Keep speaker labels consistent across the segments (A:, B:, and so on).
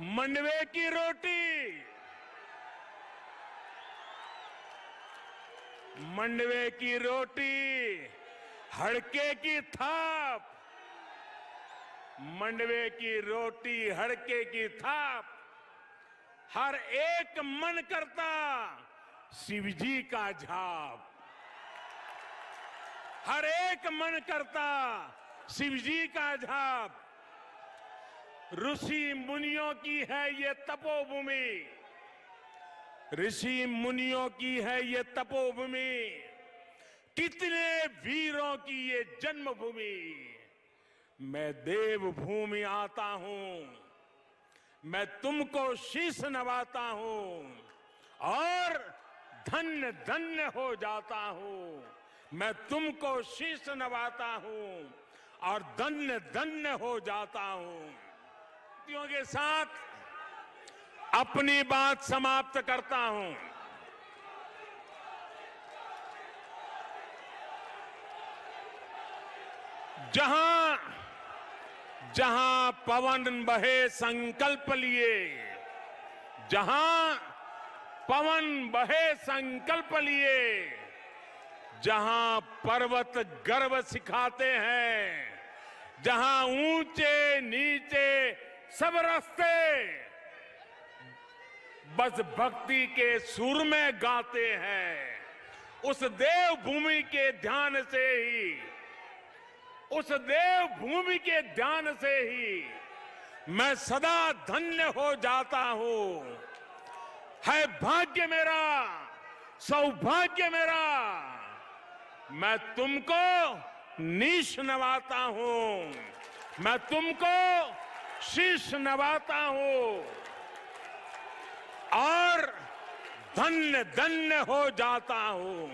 A: मंडवे की रोटी। मंडवे की रोटी, हड़के की थाप। मंडवे की रोटी, हड़के की थाप। हर एक मन करता, शिवजी का झाप। हर एक मन करता, शिवजी का झाप। ऋषि मुनियों की है ये तपोभूमि। ऋषि मुनियों की है ये तपोभूमि। कितने वीरों की ये जन्मभूमि। मैं देवभूमि आता हूँ। मैं तुमको शीश नवाता हूँ। और धन्य धन्य हो जाता हूँ। मैं तुमको शीश नवाता हूँ। और धन्य धन्य हो जाता हूँ। व्यक्तियों के साथ अपनी बात समाप्त करता हूँ। जहाँ जहाँ पवन बहे संकल्प लिए, जहाँ पवन बहे संकल्प लिए, जहाँ पर्वत गर्व सिखाते हैं, जहाँ ऊँचे नीचे सब रास्ते। बस भक्ति के सुर में गाते हैं। उस देव भूमि के ध्यान से ही, उस देव भूमि के ध्यान से ही मैं सदा धन्य हो जाता हूँ। है भाग्य मेरा, सौभाग्य मेरा, मैं तुमको नीश नवाता हूँ। मैं तुमको शीश नवाता हूँ। और धन्य धन्य हो जाता हूँ।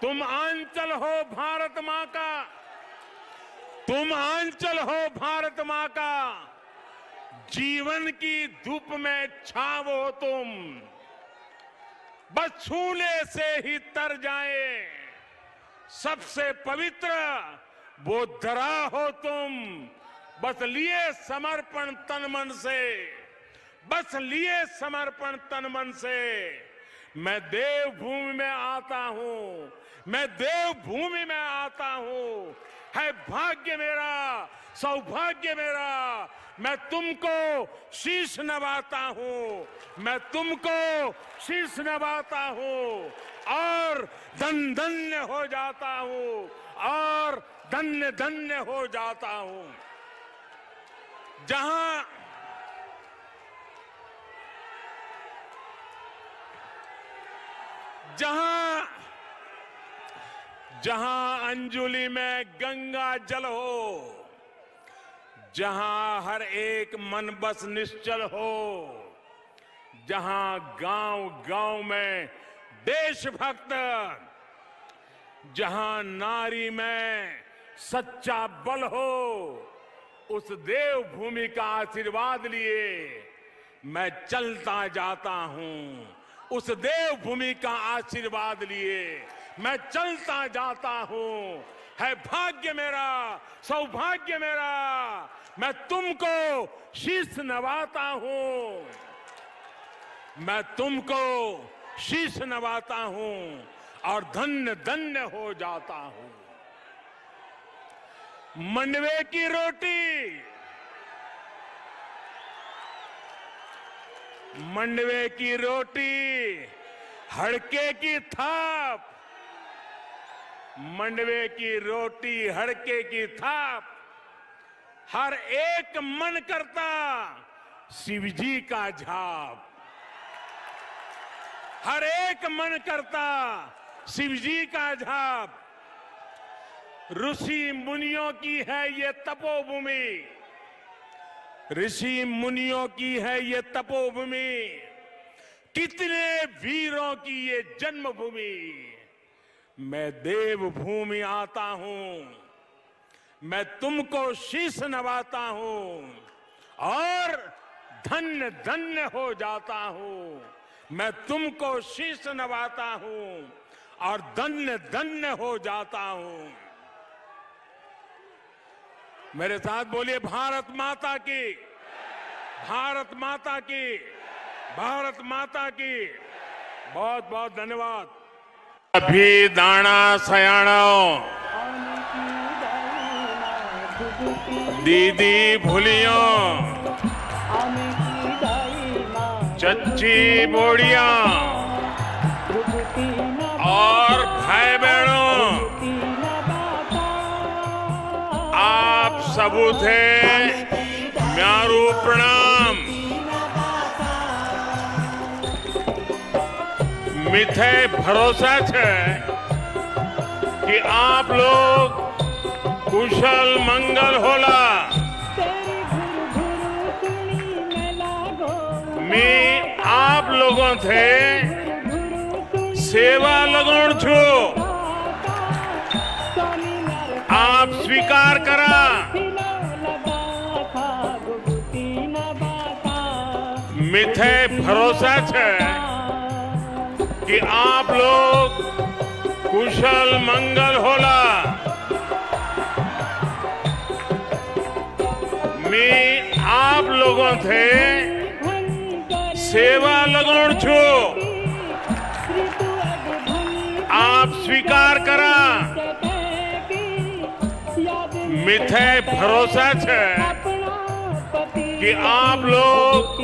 A: तुम आंचल हो भारत माँ का। तुम आंचल हो भारत माँ का। जीवन की धूप में छाव हो तुम। बस छूने से ही तर जाए। सबसे पवित्र वो धरा हो तुम। बस लिए समर्पण तन मन से। बस लिए समर्पण तन मन से। मैं देव भूमि में आता हूँ। मैं देव भूमि में आता हूँ। है भाग्य मेरा, सौभाग्य मेरा। मैं तुमको शीश नवाता हूँ। मैं तुमको शीश नवाता हूँ। और धन धन्य हो जाता हूँ। और धन्य धन्य हो जाता हूँ। जहाँ जहाँ जहाँ अंजुलि में गंगा जल हो, जहाँ हर एक मन बस निश्चल हो, जहाँ गाँव गाँव में देशभक्त, जहाँ नारी में सच्चा बल हो उस देव भूमि का आशीर्वाद लिए। मैं चलता जाता हूँ। उस देव भूमि का आशीर्वाद लिए। मैं चलता जाता हूँ। है भाग्य मेरा, सौभाग्य मेरा। मैं तुमको शीश नवाता हूँ। मैं तुमको शीश नवाता हूँ और धन्य धन्य हो जाता हूँ। मंडवे की रोटी। मंडवे की रोटी, हड़के की थाप। मंडवे की रोटी, हड़के की थाप। हर एक मन करता, शिवजी का झाप। हर एक मन करता, शिवजी का झाप। ऋषि मुनियों की है ये तपोभूमि। ऋषि मुनियों की है ये तपोभूमि। कितने वीरों की ये जन्मभूमि। मैं देवभूमि आता हूँ। मैं तुमको शीश नवाता हूँ। और धन्य धन्य हो जाता हूँ। मैं तुमको शीश नवाता हूँ। और धन्य धन्य हो जाता हूँ। मेरे साथ बोलिए, भारत माता की। भारत माता की। भारत माता की। बहुत बहुत धन्यवाद। अभी दाना सयाणो दीदी भूलियो। चच्ची बोड़िया। और भाई आप थे म्यारू प्रणाम। मिथे भरोसा है कि आप लोग कुशल मंगल होला। मैं आप लोगों थे सेवा लगोण छू। स्वीकार करा। मिथे भरोसा है कि आप लोग कुशल मंगल होला। मैं आप लोगों थे सेवा लगोण छू। आप स्वीकार करा। मिथे भरोसा है कि आप लोग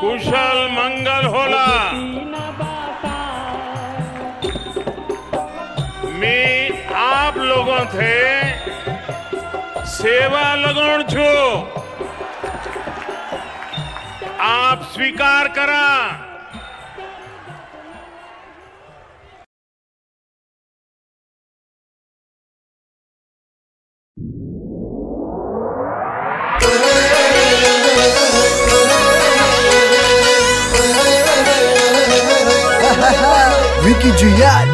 A: कुशल मंगल होला। मैं आप लोगों थे सेवा लगोण छू। आप स्वीकार करा।
B: Ricky Giat.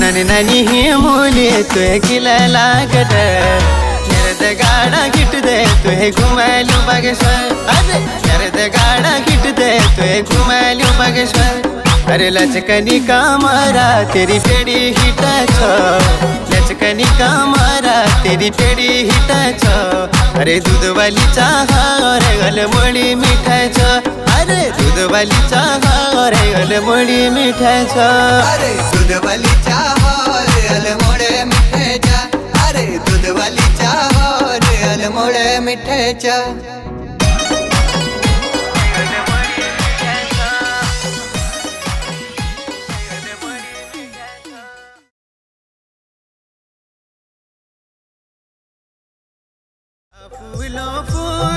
C: ನನಿ ನನಿ ಹೀ ಮೂಲಿ ತುಯ ಕಿಲಲಾಗದ ನೆರೆದ ಗಾಡ ಗಿಟ್ಟದೆ ತುಯ ಗುಮಲು ಬಗೆಶ್ವರ್ ಅದೇ ನೆರೆದ ಗಾಡ ಗಿಟ್ಟದೆ ತುಯ ಗುಮಲು ಬಗೆಶ್ವರ್ अरे लचकनी कामारा तेरी पेड़ी हिटा छो। लचकनी कामारा तेरी पेड़ी हिटा छो। अरे दूध वाली चाह अरे गल मोड़ी मीठा छो। अरे दूध वाली चाह अरे गल मोड़ी मीठा छो।
B: अरे दूध वाली चाह रे अलमोड़े मिठे अरे दूध वाली चाह रे अलमोड़े मिठे